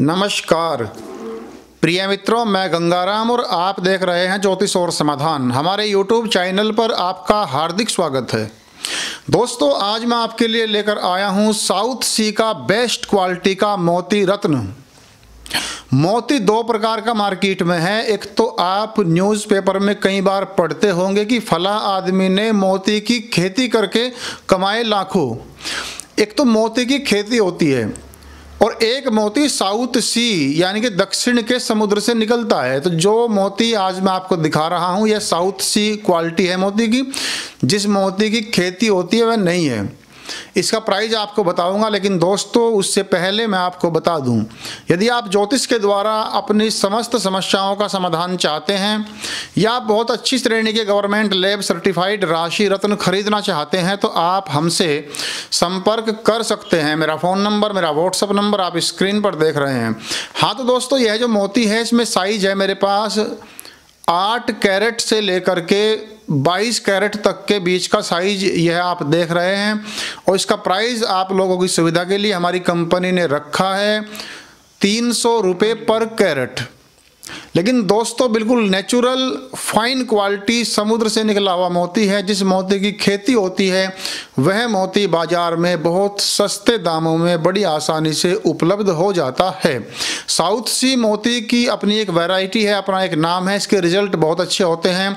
नमस्कार। प्रिय मित्रों, मैं गंगाराम और आप देख रहे हैं ज्योतिष और समाधान। हमारे यूट्यूब चैनल पर आपका हार्दिक स्वागत है। दोस्तों, आज मैं आपके लिए लेकर आया हूँ साउथ सी का बेस्ट क्वालिटी का मोती रत्न। मोती दो प्रकार का मार्केट में है। एक तो आप न्यूज़पेपर में कई बार पढ़ते होंगे कि फला आदमी ने मोती की खेती करके कमाए लाखों। एक तो मोती की खेती होती है। एक मोती साउथ सी, यानी कि दक्षिण के समुद्र से निकलता है। तो जो मोती आज मैं आपको दिखा रहा हूँ, यह साउथ सी क्वालिटी है मोती की। जिस मोती की खेती होती है, वह नहीं है। इसका प्राइस आपको बताऊँगा, लेकिन दोस्तों, उससे पहले मैं आपको बता दूँ। यदि आप ज्योतिष के द्वारा अपनी समस्त समस्याओं का समाधान चाहते हैं या आप बहुत अच्छी श्रेणी के गवर्नमेंट लैब सर्टिफाइड राशि रत्न खरीदना चाहते हैं तो आप हमसे संपर्क कर सकते हैं। मेरा फ़ोन नंबर, मेरा व्हाट्सअप नंबर आप स्क्रीन पर देख रहे हैं। हाँ तो दोस्तों, यह जो मोती है, इसमें साइज़ है मेरे पास आठ कैरेट से लेकर के 22 कैरेट तक के बीच का साइज़ यह आप देख रहे हैं। और इसका प्राइस आप लोगों की सुविधा के लिए हमारी कंपनी ने रखा है तीन सौ रुपये पर कैरेट। लेकिन दोस्तों, बिल्कुल नेचुरल फाइन क्वालिटी समुद्र से निकला हुआ मोती है। जिस मोती की खेती होती है, वह मोती बाज़ार में बहुत सस्ते दामों में बड़ी आसानी से उपलब्ध हो जाता है। साउथ सी मोती की अपनी एक वैरायटी है, अपना एक नाम है, इसके रिज़ल्ट बहुत अच्छे होते हैं।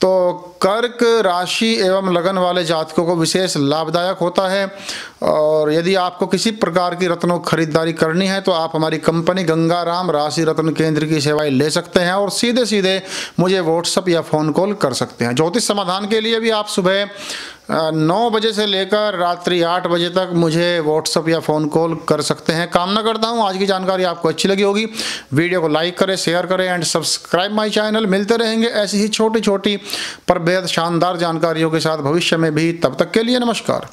तो कर्क, राशि एवं लगन वाले जातकों को विशेष लाभदायक होता है। और यदि आपको किसी प्रकार की रत्नों खरीदारी करनी है तो आप हमारी कंपनी गंगाराम राशि रत्न केंद्र की सेवाएँ ले सकते हैं और सीधे सीधे मुझे व्हाट्सअप या फ़ोन कॉल कर सकते हैं। ज्योतिष समाधान के लिए भी आप सुबह नौ बजे से लेकर रात्रि आठ बजे तक मुझे व्हाट्सअप या फ़ोन कॉल कर सकते हैं। कामना करता हूँ, आज की जानकारी आपको अच्छी लगी होगी। वीडियो को लाइक करें, शेयर करें एंड सब्सक्राइब माई चैनल। मिलते रहेंगे ऐसी ही छोटी छोटी पर बेहद शानदार जानकारियों के साथ भविष्य में भी। तब तक के लिए नमस्कार।